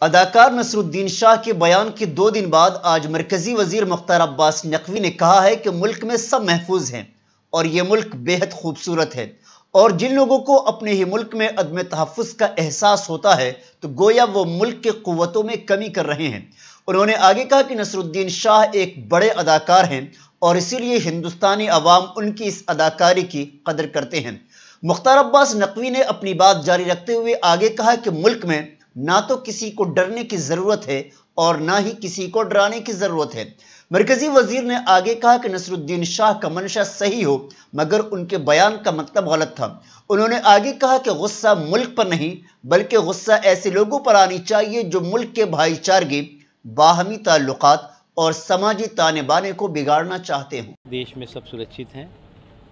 اداکار نصر الدین شاہ کے بیان کے دو دن بعد آج مرکزی وزیر مختار عباس نقوی نے کہا ہے کہ ملک میں سب محفوظ ہیں اور یہ ملک بے حد خوبصورت ہے اور جن لوگوں کو اپنے ہی ملک میں عدم تحفظ کا احساس ہوتا ہے تو گویا وہ ملک کے قوتوں میں کمی کر رہے ہیں۔ انہوں نے آگے کہا کہ نصر الدین شاہ ایک بڑے اداکار ہیں اور اسی لیے ہندوستانی عوام ان کی اس اداکاری کی قدر کرتے ہیں۔ مختار عباس نقوی نے اپنی بات جاری رکھتے ہوئے آگے کہا کہ ملک میں نہ تو کسی کو ڈرنے کی ضرورت ہے اور نہ ہی کسی کو ڈرانے کی ضرورت ہے۔ مرکزی وزیر نے آگے کہا کہ نصر الدین شاہ کا منشا صحیح ہو، مگر ان کے بیان کا مطلب غلط تھا۔ انہوں نے آگے کہا کہ غصہ ملک پر نہیں، بلکہ غصہ ایسے لوگوں پر آنی چاہیے جو ملک کے بھائی چارگی، باہمی تعلقات اور سماجی تانے بانے کو بگاڑنا چاہتے ہوں۔ دیش میں سب سرکشت ہیں۔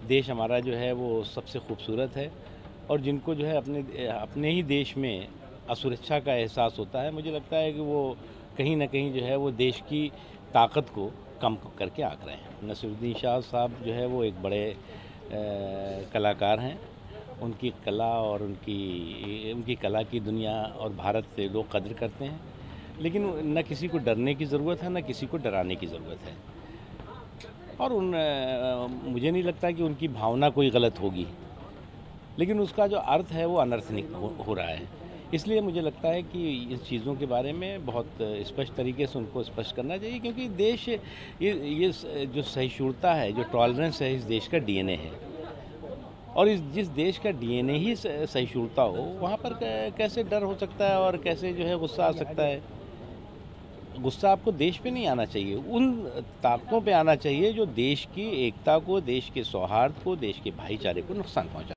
دیش ہمارا جو ہے وہ سب سے خوبصورت ہے اور جن کو جو ہے اپنے اپنے ہی دیش میں اسرچھا کا احساس ہوتا ہے، مجھے لگتا ہے کہ وہ کہیں نہ کہیں جو ہے وہ دیش کی طاقت کو کم کر کے آکھ رہے ہیں۔ نصر الدین شاہ صاحب جو ہے وہ ایک بڑے کلاکار ہیں۔ ان کی کلا اور ان کی ان کی کلا کی دنیا اور بھارت سے لوگ قدر کرتے ہیں۔ لیکن نہ کسی کو ڈرنے کی ضرورت ہے، نہ کسی کو ڈرانے کی ضرورت ہے۔ اور ان مجھے نہیں لگتا کہ ان کی بھاونا کوئی غلط ہوگی۔ لیکن اس کا جو ارتھ ہے وہ انرتھ نہیں ہو رہا ہے۔ اس لیے مجھے لگتا ہے کہ اس چیزوں کے بارے میں بہت اسپشٹ طریقے سے ان کو اسپشٹ کرنا چاہیے، کیونکہ دیش یہ یہ جو سہیشورتا ہے، جو ٹالرنس ہے، اس دیش کا ڈی این اے ہے۔ اور اس، جس دیش کا ڈی این اے ہی سہیشورتا ہو، وہاں پر کیسے ڈر ہو سکتا ہے اور کیسے جو ہے غصہ آ سکتا ہے؟ غصہ آپ کو دیش پہ نہیں آنا چاہیے، ان طاقتوں پہ آنا چاہیے جو دیش کی ایکتا کو، دیش کے سوہارد کو، دیش کے بھائی چارے کو نقصان پہنچا